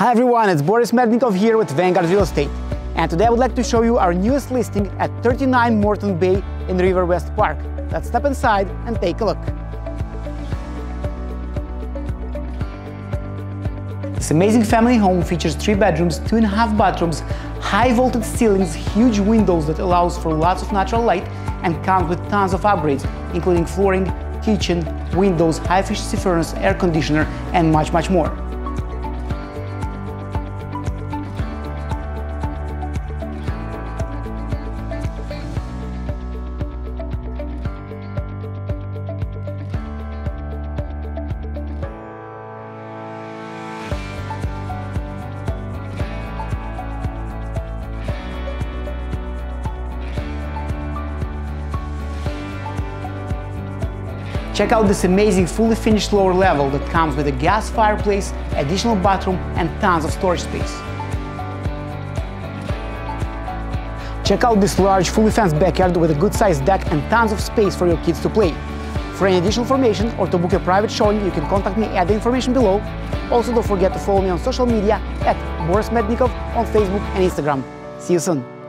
Hi everyone, it's Boris Mednikov here with Vanguard Real Estate. And today I would like to show you our newest listing at 39 Morton Bay in River West Park. Let's step inside and take a look. This amazing family home features three bedrooms, two and a half bathrooms, high vaulted ceilings, huge windows that allows for lots of natural light and comes with tons of upgrades, including flooring, kitchen, windows, high efficiency furnace, air conditioner, and much, much more. Check out this amazing fully finished lower level that comes with a gas fireplace, additional bathroom and tons of storage space. Check out this large fully fenced backyard with a good sized deck and tons of space for your kids to play. For any additional information or to book a private showing, you can contact me at the information below. Also, don't forget to follow me on social media at Boris Mednikov on Facebook and Instagram. See you soon.